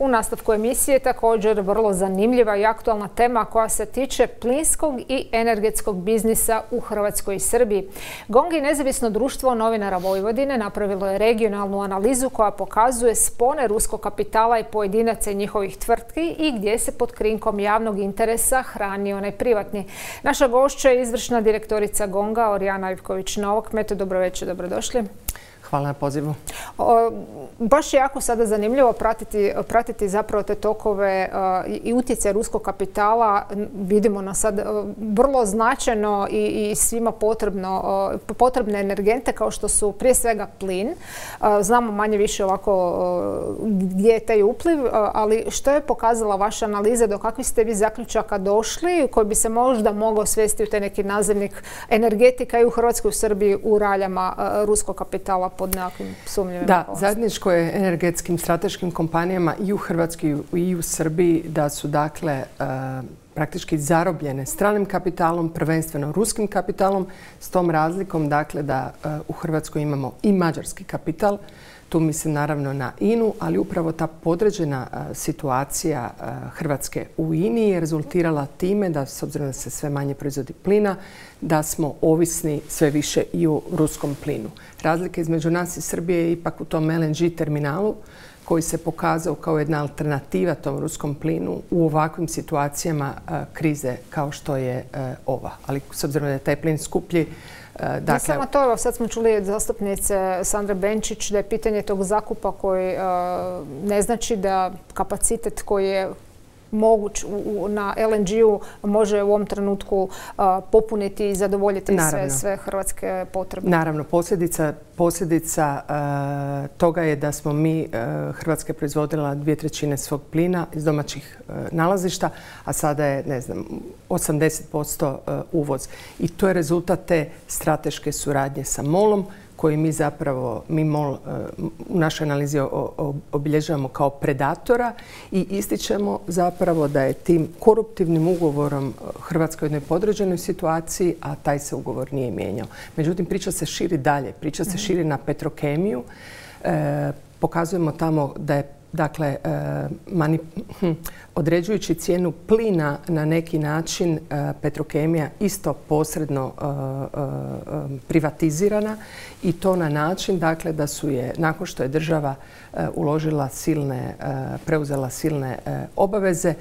U nastavku emisije također vrlo zanimljiva i aktualna tema koja se tiče plinskog i energetskog biznisa u Hrvatskoj i Srbiji. GONG i nezavisno društvo novinara Vojvodine napravilo je regionalnu analizu koja pokazuje spone ruskog kapitala i pojedinaca njihovih tvrtki i gdje se pod krinkom javnog interesa hrani onaj privatni. Naša gošća je izvršna direktorica GONGA Orijana Ivković-Novak. Meto, dobro večer, dobrodošli. Hvala na pozivu. baš je jako sada zanimljivo pratiti, zapravo te tokove i utjecaj ruskog kapitala. Vidimo na sad vrlo značajno i, svima potrebno, potrebne energente kao što su prije svega plin. znamo manje više ovako gdje je taj upliv, ali što je pokazala vaša analiza, do kakvih ste vi zaključaka došli koji bi se možda mogao svesti u taj neki nazivnik energetika i u Hrvatskoj i u Srbiji u raljama ruskog kapitala pod nekakvim sumnjivim Da, zajedničko je energetskim strateškim kompanijama i u Hrvatskoj i u Srbiji da su dakle e, praktički zarobljene stranim kapitalom, prvenstveno ruskim kapitalom, s tom razlikom dakle da e, u Hrvatskoj imamo i mađarski kapital, tu mislim naravno na INU, ali upravo ta podređena situacija Hrvatske u INI je rezultirala time da, s obzirom da se sve manje proizvodi plina, da smo ovisni sve više i u ruskom plinu. Razlika između nas i Srbije je ipak u tom LNG terminalu koji se pokazao kao jedna alternativa tom ruskom plinu u ovakvim situacijama e, krize kao što je e, ova. Ali s obzirom da je taj plin skuplji, e, Dakle... Ne samo to, sad smo čuli od zastupnice Sandra Benčić da je pitanje tog zakupa koji ne znači da kapacitet koji je moguć na LNG-u može u ovom trenutku popuniti i zadovoljiti sve, hrvatske potrebe? Naravno, posljedica, toga je da smo mi Hrvatske proizvodila dvije trećine svog plina iz domaćih nalazišta, a sada je, ne znam, 80% uvoz. I to je rezultat te strateške suradnje sa MOL-om koji mi zapravo, mi MOL e, u našoj analizi obilježavamo kao predatora i ističemo zapravo da je tim koruptivnim ugovorom e, Hrvatskoj u jednoj podređenoj situaciji, a taj se ugovor nije mijenjao. Međutim, priča se širi dalje, priča se mhm. širi na petrokemiju. E, pokazujemo tamo da je dakle, hm, određujući cijenu plina na neki način Petrokemija isto posredno privatizirana i to na način dakle, da su je, nakon što je država uložila silne, preuzela silne obaveze,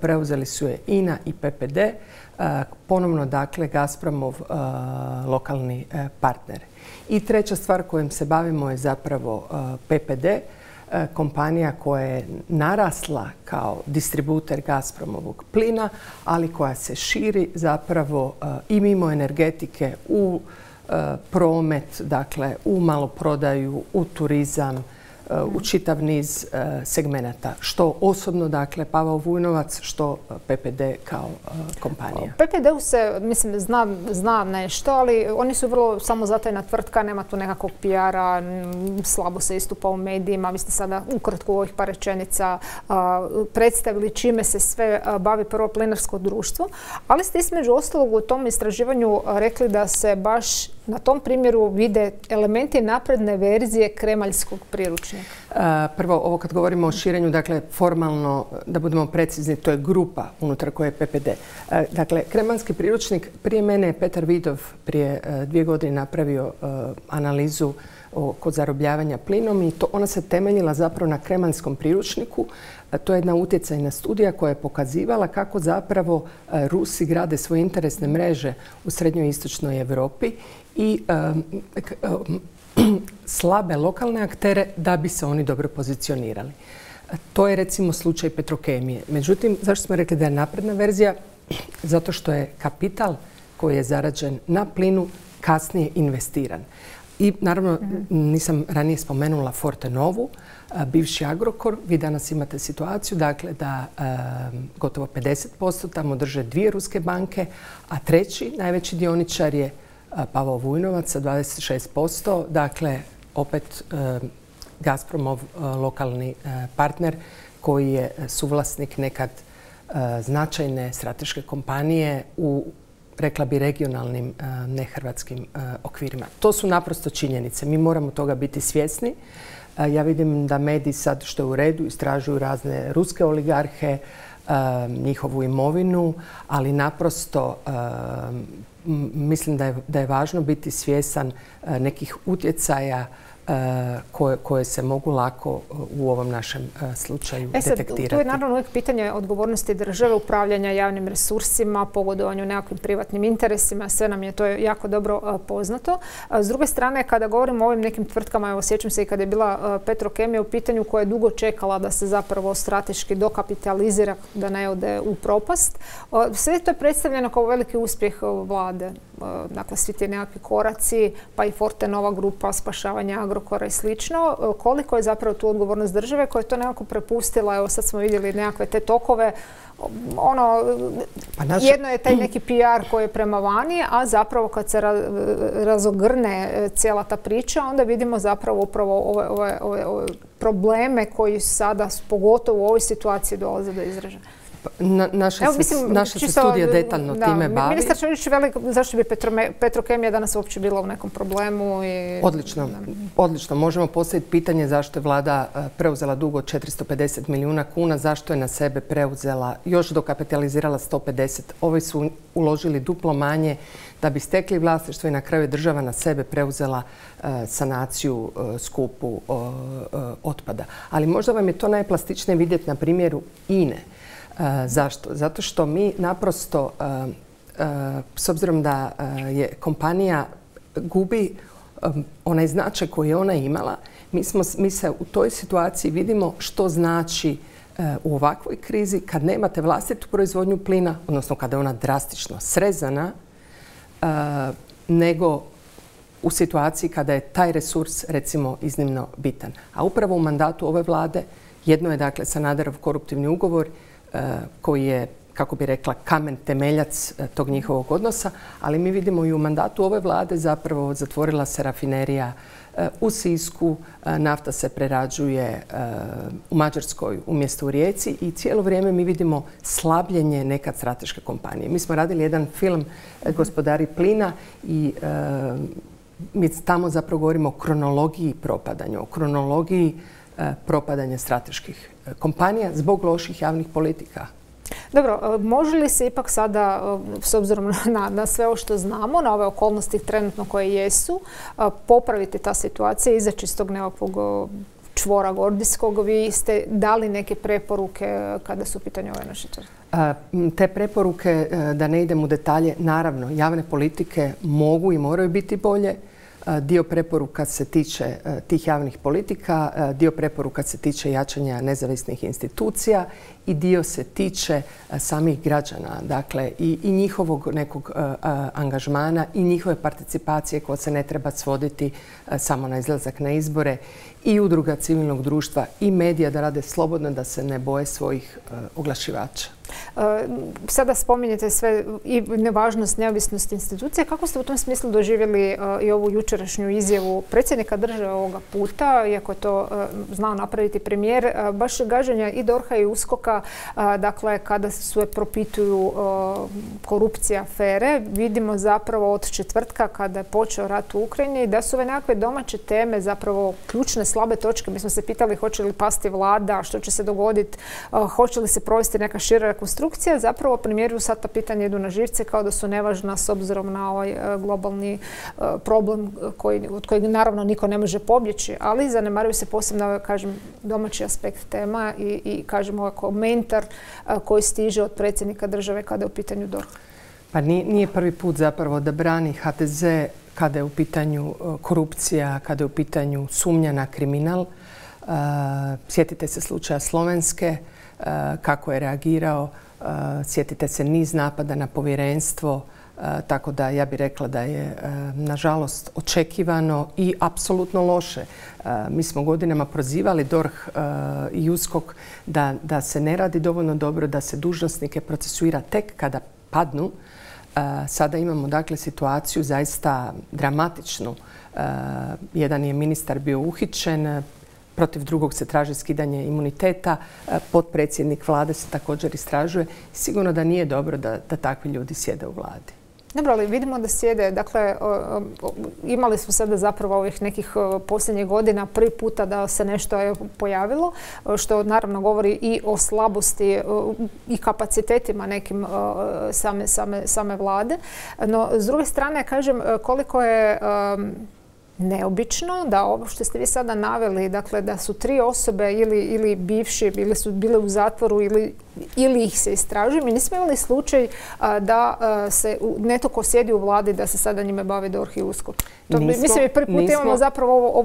preuzeli su je INA i PPD, ponovno dakle Gazpromov lokalni partner. I treća stvar kojom se bavimo je zapravo PPD, E, kompanija koja je narasla kao distributer Gazpromovog plina, ali koja se širi zapravo e, i mimo energetike u e, promet, dakle u maloprodaju, u turizam, u čitav niz e, segmenata. Što osobno, dakle, Pavao Vujnovac, što PPD kao e, kompanija. PPD-u se, mislim, zna, nešto, ali oni su vrlo samozatajna tvrtka, nema tu nekakvog PR-a, slabo se istupa u medijima. Vi ste sada ukratko u ovih par rečenica predstavili čime se sve bavi prvo plinarsko društvo, ali ste između ostalog u tom istraživanju rekli da se baš na tom primjeru vide elementi napredne verzije kremaljskog priručnika? Prvo, ovo kad govorimo o širenju, dakle, formalno, da budemo precizni, to je grupa unutar koje je PPD. Dakle, kremaljski priručnik, prije mene je Petar Vidov prije dvije godine napravio analizu kod zarobljavanja plinom i ona se temeljila zapravo na kremaljskom priručniku. To je jedna utjecajna studija koja je pokazivala kako zapravo Rusi grade svoje interesne mreže u srednjoj i istočnoj Europi i slabe lokalne aktere da bi se oni dobro pozicionirali. To je recimo slučaj Petrokemije. Međutim, zašto smo rekli da je napredna verzija? Zato što je kapital koji je zarađen na plinu kasnije investiran. I naravno nisam ranije spomenula Forte Novu, bivši Agrokor. Vi danas imate situaciju dakle, da gotovo 50% tamo drže dvije ruske banke, a treći najveći dioničar je Pavao Vujnovac sa 26%. Dakle, opet Gazpromov lokalni partner koji je suvlasnik nekad značajne strateške kompanije u rekla bi regionalnim, nehrvatskim okvirima. To su naprosto činjenice. Mi moramo toga biti svjesni. Ja vidim da mediji sad što je u redu istražuju razne ruske oligarhe, njihovu imovinu, ali naprosto mislim da je, važno biti svjesan nekih utjecaja koje, koje se mogu lako e, u ovom našem e, slučaju e sad, detektirati. Tu je naravno uvijek pitanje odgovornosti države, upravljanja javnim resursima, pogodovanju nekakvim privatnim interesima, sve nam je to jako dobro poznato. S druge strane, kada govorimo o ovim nekim tvrtkama, evo sjećam se i kada je bila Petrokemija u pitanju koja je dugo čekala da se zapravo strateški dokapitalizira, da ne ode u propast. Sve to je predstavljeno kao veliki uspjeh vlade. Dakle, svi ti nekakvi koraci, pa i Forte Nova grupa, spašavanja Agrokora i slično. E, koliko je zapravo tu odgovornost države koja je to nekako prepustila? Evo sad smo vidjeli nekakve te tokove. Ono, pa jedno je taj neki PR koji je prema vani, a zapravo kad se razogrne e, cijela ta priča, onda vidimo zapravo upravo ove, ove, ove probleme koji sada, pogotovo u ovoj situaciji, dolaze do izražaja. Na, naša, Evo, mislim, naša se studija detaljno time bavi. Ministar Čović veli zašto bi Petrokemija danas uopće bila u nekom problemu. I, odlično, odlično. Možemo postaviti pitanje zašto je vlada e, preuzela dugo 450 milijuna kuna, zašto je na sebe preuzela, još dokapitalizirala 150. Ovi su uložili duplo manje da bi stekli vlasništvo i na kraju je država na sebe preuzela e, sanaciju e, skupu otpada. Ali možda vam je to najplastičnije vidjeti na primjeru INE. E, zašto? Zato što mi naprosto, e, e, s obzirom da je kompanija gubi onaj značaj koji je ona imala, mi, se u toj situaciji vidimo što znači u ovakvoj krizi kad nemate vlastitu proizvodnju plina, odnosno kada je ona drastično srezana, nego u situaciji kada je taj resurs recimo iznimno bitan. A upravo u mandatu ove vlade jedno je dakle Sanaderov koruptivni ugovor koji je kako bi rekla, kamen temeljac e, tog njihovog odnosa, ali mi vidimo i u mandatu ove vlade zapravo zatvorila se rafinerija e, u Sisku, nafta se prerađuje u Mađarskoj umjesto u Rijeci i cijelo vrijeme mi vidimo slabljenje nekad strateške kompanije. Mi smo radili jedan film Gospodari plina i mi tamo zapravo govorimo o kronologiji propadanja, o kronologiji propadanja strateških kompanija zbog loših javnih politika. Dobro, e, može li se ipak sada, e, s obzirom na, na sve ovo što znamo, na ove okolnosti trenutno koje jesu, e, popraviti ta situacija, izaći iz tog nekakvog čvora gordijskog. Vi ste dali neke preporuke kada su u pitanju ove naše Te preporuke, da ne idem u detalje, naravno, javne politike mogu i moraju biti bolje. Dio preporuka se tiče e, tih javnih politika, e, dio preporuka se tiče jačanja nezavisnih institucija i dio se tiče e, samih građana, dakle i, i njihovog nekog angažmana i njihove participacije koja se ne treba svoditi samo na izlazak na izbore i udruga civilnog društva i medija da rade slobodno, da se ne boje svojih oglašivača. E, sada spominjete sve i nevažnost, neovisnost institucije. Kako ste u tom smislu doživjeli e, i ovu jučerašnju izjavu predsjednika države ovoga puta, iako je to e, znao napraviti premijer, baš gaženja i Dorha i Uskoka, dakle kada se propituju korupcija afere, vidimo zapravo od četvrtka kada je počeo rat u Ukrajini da su ove nekakve domaće teme zapravo ključne slabe točke. Mi smo se pitali hoće li pasti vlada, što će se dogoditi, hoće li se provesti neka šira rekonstrukcija, zapravo premijeru sad ta pitanja idu na živce kao da su nevažna s obzirom na ovaj e, globalni e, problem od kojeg naravno niko ne može pobjeći, ali zanemaruju se posebno, kažem, domaći aspekt tema i, i kažem, ovaj komentar e, koji stiže od predsjednika države kada je u pitanju DORH. Pa nije, prvi put zapravo da brani HTZ kada je u pitanju korupcija, kada je u pitanju sumnja na kriminal. sjetite se slučaja Slovenske, Eh, kako je reagirao. Sjetite se niz napada na povjerenstvo, tako da ja bih rekla da je nažalost očekivano i apsolutno loše. Mi smo godinama prozivali DORH i USKOK da, da se ne radi dovoljno dobro, da se dužnosnike procesuira tek kada padnu. Sada imamo dakle situaciju zaista dramatičnu. Jedan je ministar bio uhićen, protiv drugog se traži skidanje imuniteta, potpredsjednik vlade se također istražuje. Sigurno da nije dobro da, da takvi ljudi sjede u vladi. Dobro, ali vidimo da sjede, dakle, imali smo sada zapravo ovih nekih posljednjih godina prvi puta da se nešto je pojavilo, što naravno govori i o slabosti i kapacitetima nekim same, same, same vlade. No, s druge strane, kažem, koliko je neobično da ovo što ste vi sada naveli, dakle da su tri osobe ili, ili bivši, ili su bile u zatvoru ili, ili ih se istražuje. Mi nismo imali slučaj da se netko ko sjedi u vladi da se sada njime bavi DORH i USKOK. To nismo, mislim, prvi put imamo zapravo ovo,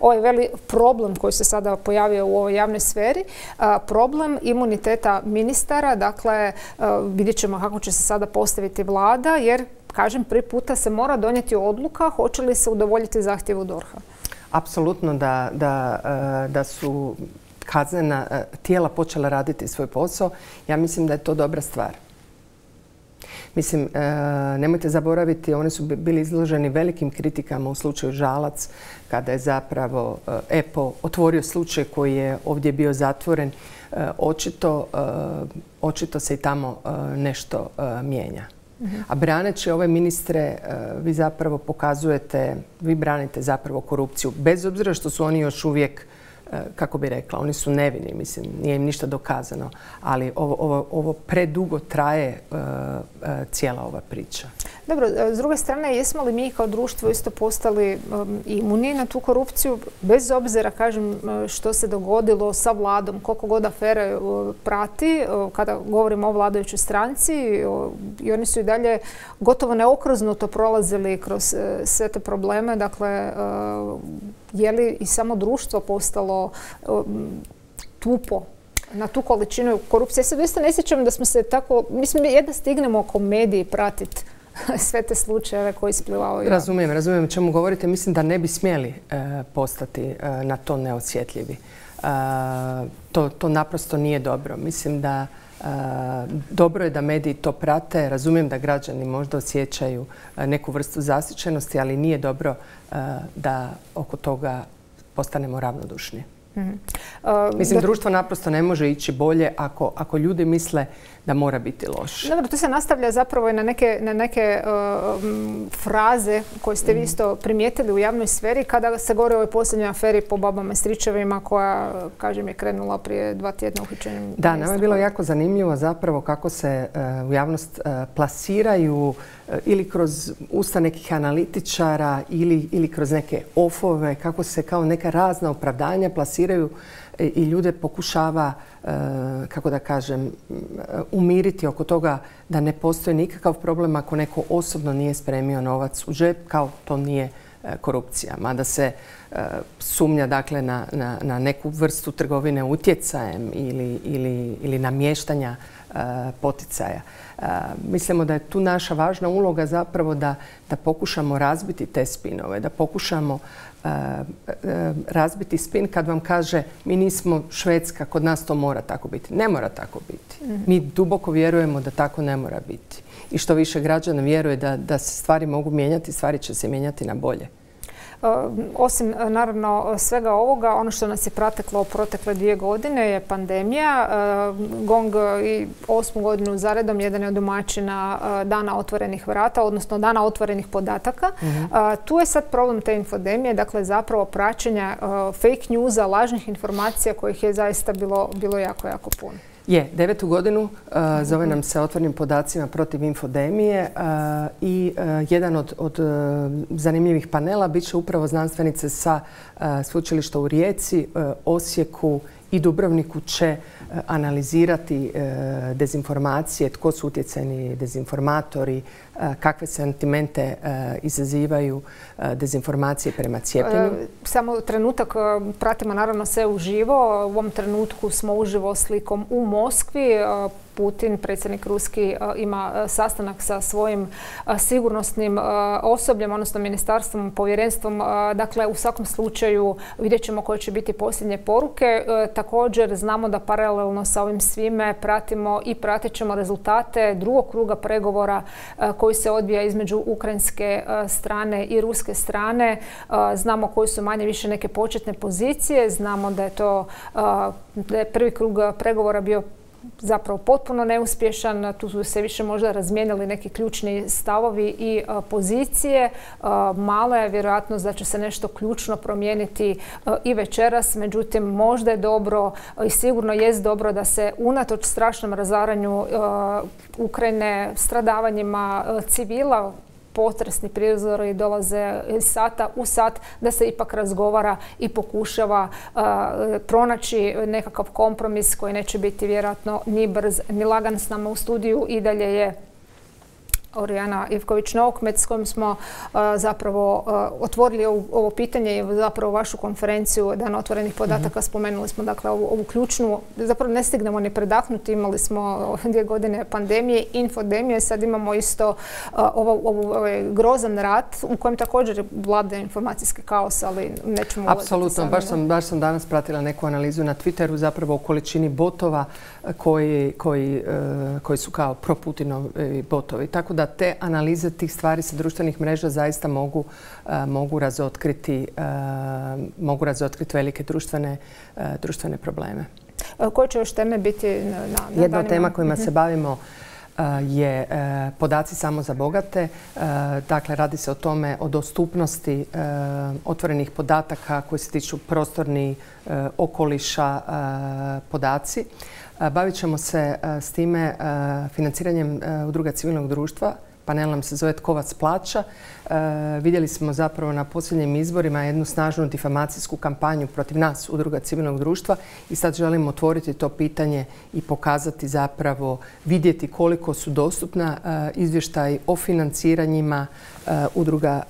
ovaj veli problem koji se sada pojavio u ovoj javnoj sferi. problem imuniteta ministara, dakle vidjet ćemo kako će se sada postaviti vlada, jer kažem, prvi puta se mora donijeti odluka hoće li se udovoljiti zahtjevu DORH-a. Apsolutno da, da, e, da su kaznena e, tijela počela raditi svoj posao. Ja mislim da je to dobra stvar. Mislim, e, nemojte zaboraviti, oni su bili izloženi velikim kritikama u slučaju Žalac, kada je zapravo EPO otvorio slučaj koji je ovdje bio zatvoren. Očito, očito se i tamo nešto mijenja. A braneći ove ministre, e, vi zapravo pokazujete, vi branite zapravo korupciju. Bez obzira što su oni još uvijek kako bi rekla, oni su nevini, mislim, nije im ništa dokazano, ali ovo, predugo traje e, e, cijela ova priča. Dobro, s druge strane, jesmo li mi kao društvo isto postali imuni na tu korupciju, bez obzira, kažem, što se dogodilo sa vladom, koliko god afere prati, kada govorimo o vladajućoj stranci, i oni su i dalje gotovo neokroznuto prolazili kroz sve te probleme, dakle, je li i samo društvo postalo um, tupo na tu količinu korupcije. Ja se doista ne sjećam da smo se tako, mislim jedna stignemo oko mediji pratiti sve te slučajeve koji isplivavaju. Razumijem, razumijem čemu govorite. Mislim da ne bi smjeli e, postati e, na to neosjetljivi. E, to, to naprosto nije dobro. Mislim da dobro je da mediji to prate. Razumijem da građani možda osjećaju neku vrstu zasićenosti, ali nije dobro da oko toga postanemo ravnodušni. Mhm. Mislim, društvo naprosto ne može ići bolje ako, ako ljudi misle da mora biti loš. Dobro, tu se nastavlja zapravo i na neke, na neke fraze koje ste vi mhm. isto primijetili u javnoj sferi kada se govori o ovoj posljednjoj aferi po babama i stričevima koja, kažem, je krenula prije dva tjedna uhićenjem. Da, nama je bilo jako zanimljivo zapravo kako se e, u javnost e, plasiraju e, ili kroz usta nekih analitičara ili, ili kroz neke ofove, kako se kao neka razna opravdanja plasiraju i ljude pokušava, e, kako da kažem, umiriti oko toga da ne postoji nikakav problem ako neko osobno nije spremio novac u džep, kao to nije korupcija. Mada se sumnja dakle na, na, neku vrstu trgovine utjecajem ili, ili, ili namještanja poticaja. Mislimo da je tu naša važna uloga zapravo da, da pokušamo razbiti te spinove, da pokušamo razbiti spin kad vam kaže mi nismo Švedska, kod nas to mora tako biti. Ne mora tako biti. Mhm. Mi duboko vjerujemo da tako ne mora biti. I što više građana vjeruje da, da se stvari mogu mijenjati, stvari će se mijenjati na bolje. Osim naravno svega ovoga, ono što nas je prateklo u protekle dvije godine je pandemija. Gong i osmu godinu zaredom jedan je od domaćina dana otvorenih vrata, odnosno dana otvorenih podataka. Mhm. Tu je sad problem te infodemije, dakle zapravo praćenja fake newsa, lažnih informacija kojih je zaista bilo, bilo jako, jako puno. Je, devetu godinu uh, zove nam se otvornim podacima protiv infodemije uh, i uh, jedan od, od zanimljivih panela bit će upravo znanstvenice sa sveučilišta u Rijeci, Osijeku i Dubrovniku će analizirati dezinformacije, tko su utjecajni dezinformatori, kakve sentimente izazivaju dezinformacije prema cijepljenju? Samo trenutak, pratimo naravno sve uživo. U ovom trenutku smo uživo slikom u Moskvi. Putin, predsjednik Ruski, ima sastanak sa svojim sigurnosnim osobljem, odnosno ministarstvom, povjerenstvom. Dakle, u svakom slučaju vidjet ćemo koje će biti posljednje poruke. Također znamo da paralelno sa ovim svime pratimo i pratit ćemo rezultate drugog kruga pregovora koji se odvija između ukrajinske strane i ruske strane. Znamo koji su manje više neke početne pozicije. Znamo da je to prvi krug pregovora bio zapravo potpuno neuspješan. Tu su se više možda razmijenili neki ključni stavovi i pozicije. Malo je vjerojatnost da će se nešto ključno promijeniti i večeras. Međutim, možda je dobro i sigurno jest dobro da se unatoč strašnom razaranju Ukrajine, stradavanjima civila, potresni prizori dolaze iz sata u sat, da se ipak razgovara i pokušava pronaći nekakav kompromis koji neće biti vjerojatno ni brz ni lagan s nama u studiju i dalje je Orijana Ivković-Naukmet s kojim smo zapravo otvorili ovo pitanje i zapravo vašu konferenciju Dan otvorenih podataka. Mhm. Spomenuli smo dakle ovu, ključnu, zapravo ne stignemo ni predahnuti, imali smo dvije godine pandemije, infodemije, sad imamo isto ovaj grozan rat u kojem također vlada informacijski kaos, ali nećemo Apsolutno, baš sam, baš sam danas pratila neku analizu na Twitteru zapravo o količini botova koji, koji, koji su kao proputinovi botovi. Tako da te analize tih stvari sa društvenih mreža zaista mogu, e, mogu razotkriti e, mogu razotkriti velike društvene, e, društvene probleme. Koje će još teme biti na, na Jedna tema kojima se mhm. bavimo je podaci samo za bogate. Dakle, radi se o tome o dostupnosti otvorenih podataka koji se tiču prostorni okoliša podaci. Bavit ćemo se s time financiranjem udruga civilnog društva. Panel nam se zove Tkovac plaća. Vidjeli smo zapravo na posljednjim izborima jednu snažnu difamacijsku kampanju protiv nas, udruga civilnog društva i sad želimo otvoriti to pitanje i pokazati zapravo, vidjeti koliko su dostupna izvještaj o financiranjima udruga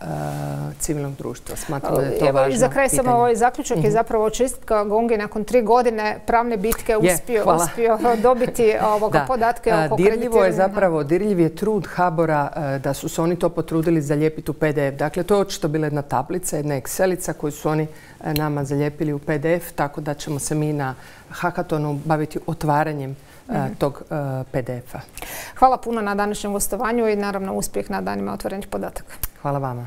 civilnog društva. Smatram da je to važno I za kraj samo ovaj zaključak je mhm. zapravo čistka Gongi nakon tri godine pravne bitke uspio, uspio dobiti ovoga podatke oko Dirljivo je zapravo, dirljiv je trud Habora da su se oni to potrudili zalijepiti zalijepiti u PDF. Dakle, to je očito bila jedna tablica, jedna Excelica koju su oni e, nama zalijepili u PDF, tako da ćemo se mi na hakatonu baviti otvaranjem e, mhm. tog e, PDF-a. Hvala puno na današnjem gostovanju i naravno uspjeh na danima otvorenih podataka. Hvala vama.